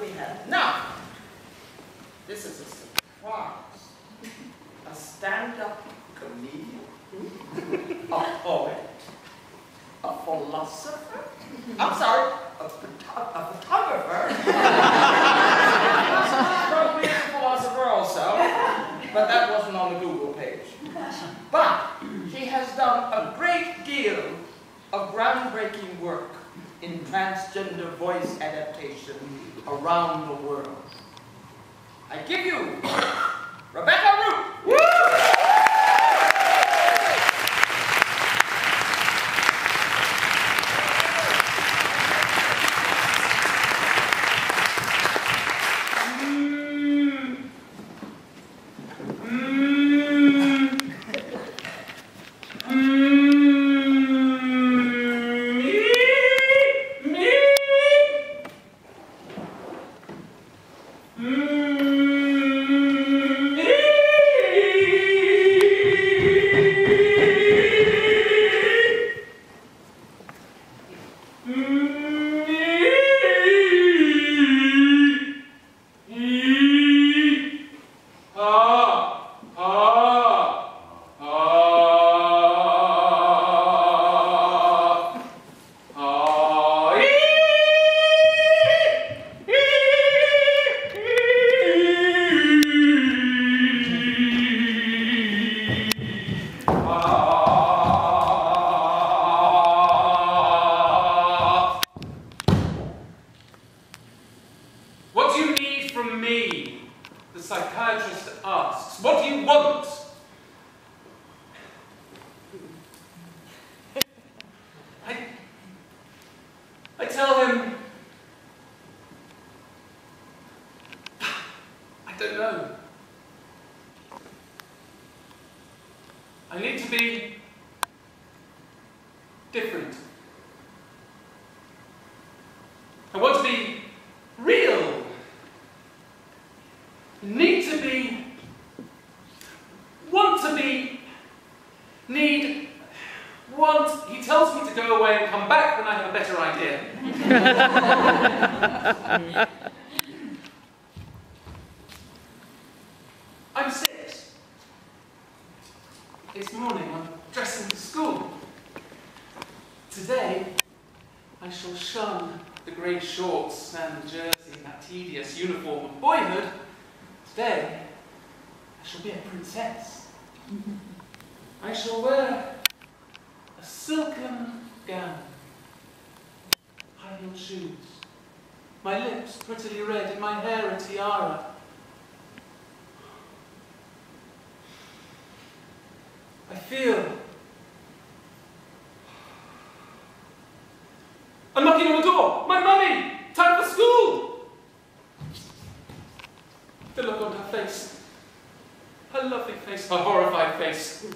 we have. Now. This is a surprise. A stand-up comedian, hmm? a poet, a philosopher, I'm sorry, a, phot a photographer, adaptation around the world. I give you Rebecca Root. I, I tell him, I don't know. I need to be Once he tells me to go away and come back when I have a better idea. I'm six. It's morning I'm dressing for school. Today I shall shun the grey shorts and the jersey and that tedious uniform of boyhood. Today I shall be a princess. I shall wear a silken gown, high-heeled shoes, my lips prettily red, and my hair a tiara. I feel. I'm knocking on the door! My mummy! Time for school! The look on her face. Her lovely face, her horrified face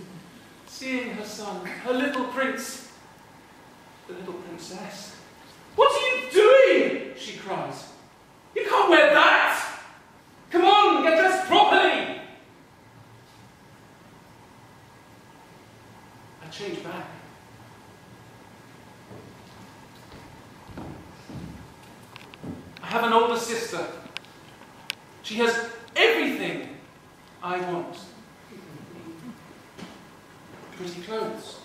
seeing her son, her little prince, the little princess. What are you doing? she cries. You can't wear that! Come on, get dressed properly! I change back. I have an older sister. She has everything I want pretty clothes,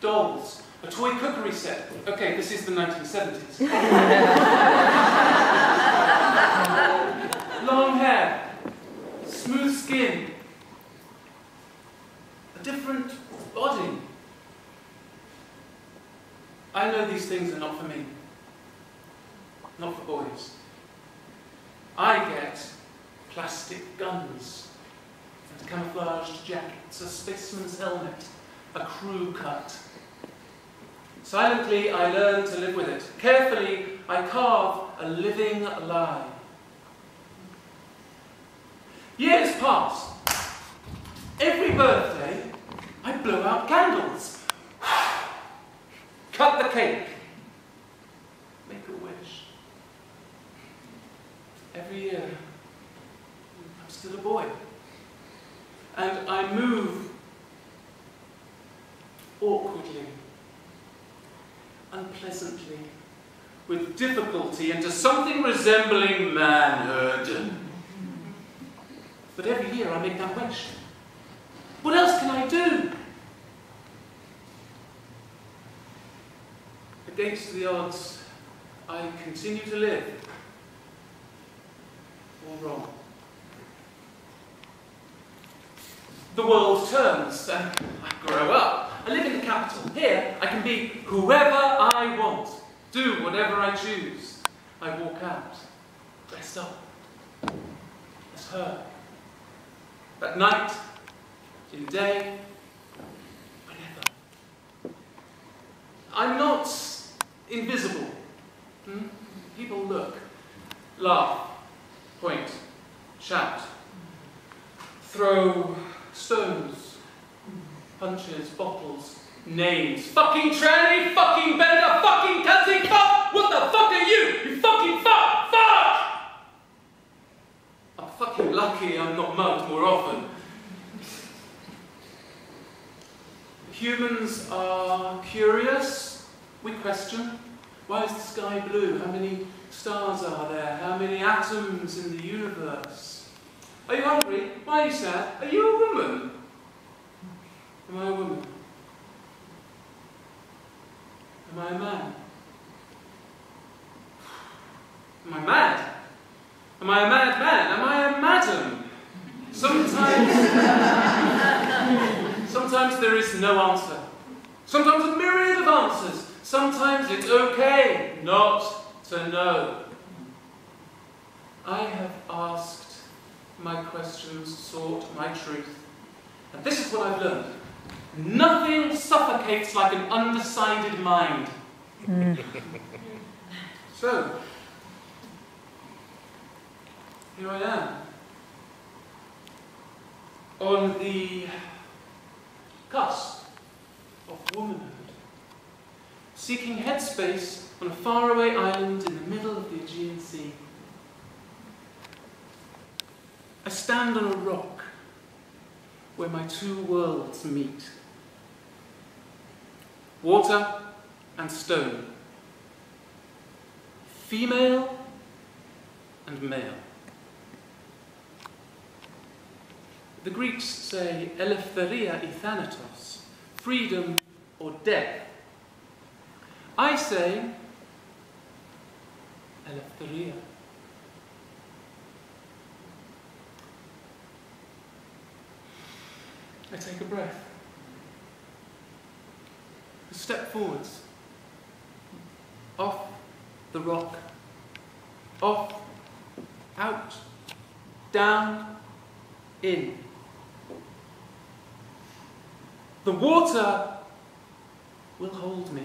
dolls, a toy cookery set. Okay, this is the 1970s. Long hair, smooth skin, a different body. I know these things are not for me, not for boys. I get plastic guns a camouflaged jacket, a spaceman's helmet, a crew cut. Silently, I learn to live with it. Carefully, I carve a living lie. Years pass. Every birthday, I blow out candles. Cut the cake. and I move awkwardly, unpleasantly, with difficulty into something resembling manhood. But every year I make that wish. What else can I do? Against the odds, I continue to live. All wrong. The world turns and I grow up. I live in the capital. Here, I can be whoever I want, do whatever I choose. I walk out, dressed up as her. At night, in day, names. Fucking tranny, fucking bender, fucking cussing, fuck! What the fuck are you? You fucking fuck! Fuck! I'm fucking lucky I'm not mugged more often. Humans are curious. We question. Why is the sky blue? How many stars are there? How many atoms in the universe? Are you hungry? Why are you sad? Are you a woman? Am I a woman? Am I a man? Am I mad? Am I a mad man? Am I a madam? Sometimes, sometimes there is no answer. Sometimes a myriad of answers. Sometimes it's okay not to know. I have asked my questions, sought my truth. And this is what I've learned. Nothing suffocates like an undecided mind. so, here I am. On the cusp of womanhood. Seeking headspace on a faraway island in the middle of the Aegean Sea. I stand on a rock where my two worlds meet water and stone, female and male. The Greeks say eleftheria ή thanatos, freedom or death. I say eleftheria. I take a breath. Step forwards. Off the rock. Off. Out. Down. In. The water will hold me.